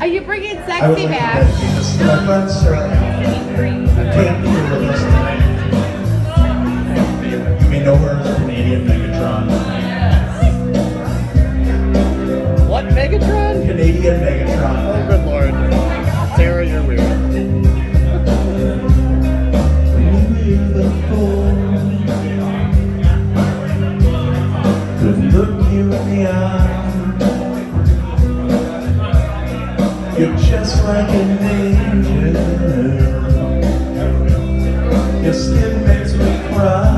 Are you bringing I would sexy like back? to dedicate this to my friend Sarah. I can't be here with us tonight. You may know her as Canadian Megatron. What, Megatron? Canadian Megatron. Just like an angel. Your skin makes me cry.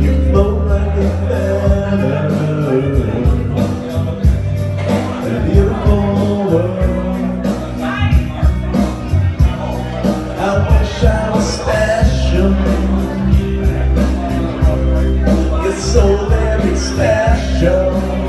You float like a feather. A beautiful world. I wish I was special. You're so very special.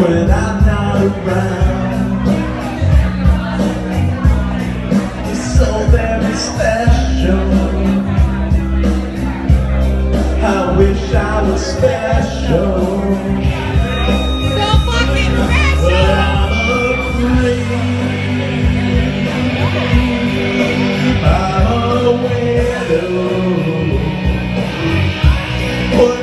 When I'm not around. You're so very special. I wish I was special. So fucking But special! I'm. I'm a widow. What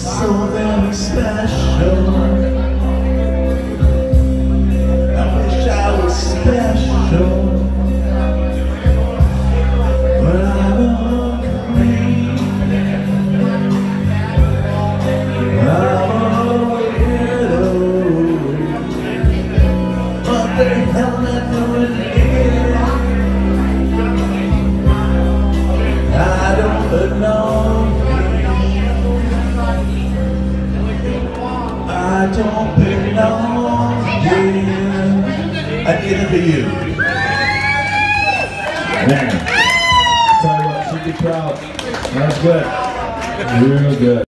So very special. I wish I was special, but I'm. I'm a widow. What the hell am I to you. Man, tell you what, she'd be proud. That's good. Real good.